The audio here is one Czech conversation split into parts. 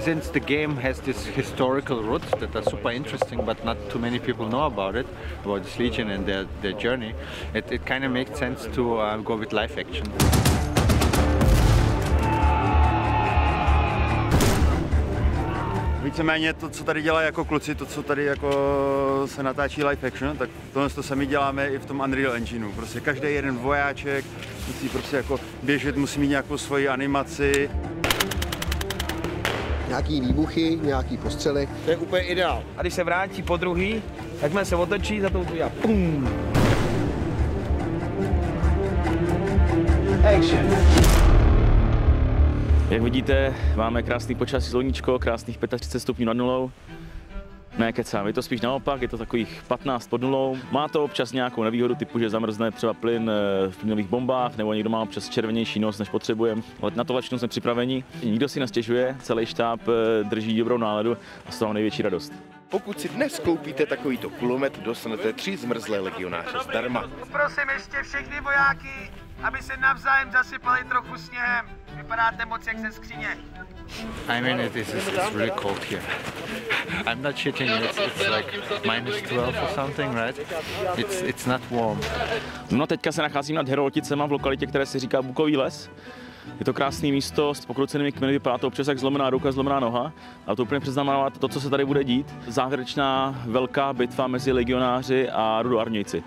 since the game has this historical roots that are super interesting, but not too many people know about it, about this Legion and their, their journey, it, it kind of makes sense to uh, go with live action. Víceméně to, co tady dělají jako kluci, to, co tady jako se natáčí live action, tak tohle to sami děláme i v tom Unreal Engineu. Prostě každý jeden vojáček musí prostě jako běžet, musí mít nějakou svoji animaci. Nějaký výbuchy, nějaký postřely. To je úplně ideál. A když se vrátí po druhý, jakmile se otočí, za to udělá pum. Action. Jak vidíte, máme krásný počasí, sluníčko, krásných 35 stupňů nad nulou. Ne, kecám, je to spíš naopak, je to takových 15 pod nulou. Má to občas nějakou nevýhodu typu, že zamrzne třeba plyn eh, v plynových bombách, nebo někdo má občas červenější nos, než potřebujeme. Ale na to jsme připraveni. Nikdo si nestěžuje, celý štáb eh, drží dobrou náladu a z toho největší radost. Pokud si dnes koupíte takovýto kulomet, dostanete tři zmrzlé legionáře zdarma. Prosím ještě všechny vojáky, aby se navzájem zasypali trochu sněhem. Vypadáte moc jak ze skříně. I mean, it is, it's, it's really cold here. I'm not shitting you, it's, it's like minus 12 or something, right? It's, it's not warm. No teďka se nacházím nad Herolticema v lokalitě, které se říká Bukový les. Je to krásné místo s pokrucenými kmeny, vypadá to občas jak zlomená ruka, zlomená noha, ale to úplně přiznává to, co se tady bude dít. Závěrečná velká bitva mezi legionáři a rudoarmějci.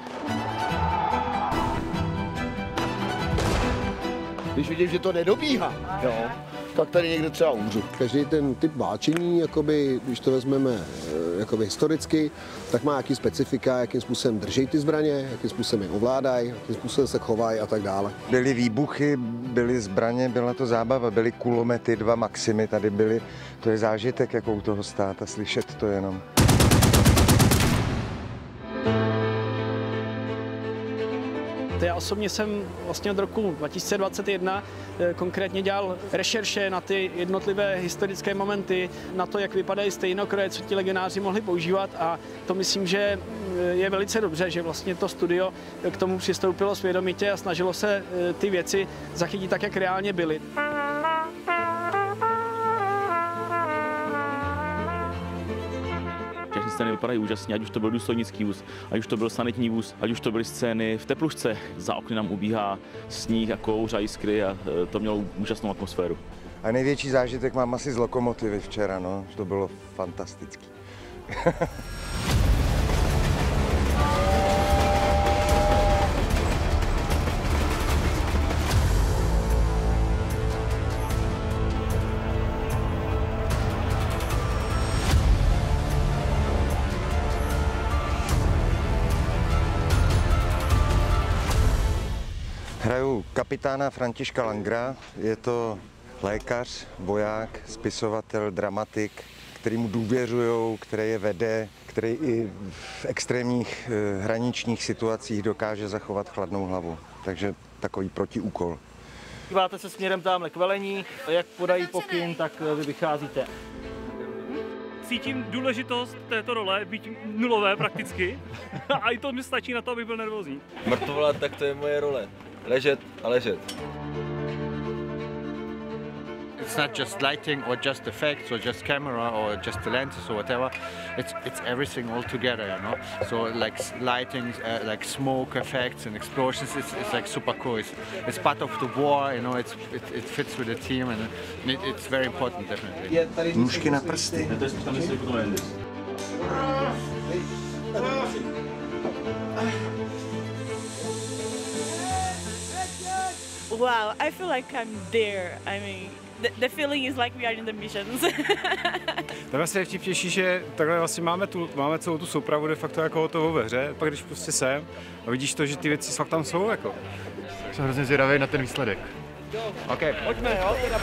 Když vidím, že to nedobíhá, jo, tak tady někdo třeba umřu. Každý ten typ válčení, jakoby, když to vezmeme eh, jakoby historicky, tak má jaký specifika, jakým způsobem drží ty zbraně, jakým způsobem je ovládají, jakým způsobem se chovají a tak dále. Byly výbuchy, byly zbraně, byla to zábava, byly kulomety, dva maximy tady byly. To je zážitek, jako u toho stát a slyšet to jenom. Já osobně jsem vlastně od roku 2021 eh, konkrétně dělal rešerše na ty jednotlivé historické momenty, na to, jak vypadají stejnokroje, co ti legionáři mohli používat a to myslím, že eh, je velice dobře, že vlastně to studio k tomu přistoupilo svědomitě a snažilo se eh, ty věci zachytit tak, jak reálně byly. Scény vypadají úžasně, ať už to byl důstojnický vůz, ať už to byl sanitní vůz, ať už to byly scény v Teplušce. Za okny nám ubíhá sníh a kouř a jiskry a e, to mělo úžasnou atmosféru. A největší zážitek mám asi z lokomotivy včera, no. To bylo fantastické. Hraju kapitána Františka Langra, je to lékař, voják, spisovatel, dramatik, který mu důvěřují, který je vede, který i v extrémních eh, hraničních situacích dokáže zachovat chladnou hlavu. Takže takový protiúkol. Díváte se směrem tamhle k velení, jak podají pokyn, tak eh, vy vycházíte. Cítím důležitost této role, být nulové prakticky, a i to mi stačí na to, abych byl nervózní. Mrtvola, tak to je moje role ležet a ležet. It's not just lighting or just effects or just camera or just the lenses or whatever. It's it's everything all together, you know. So like lighting, uh, like smoke effects and explosions. It's, it's like super cool. It's, it's part of the war, you know. It's it, it fits with the team and it, it's very important, definitely. Nůžky na prsty. Wow, I feel like I'm there. I mean, the, the feeling is like we are in the missions. To vlastně vtipnější, že takhle vlastně máme, tu, máme celou tu soupravu de facto jako toho ve hře, pak když prostě sem a vidíš to, že ty věci fakt tam jsou jako. Jsem hrozně zvědavý na ten výsledek. OK, pojďme, jo, teda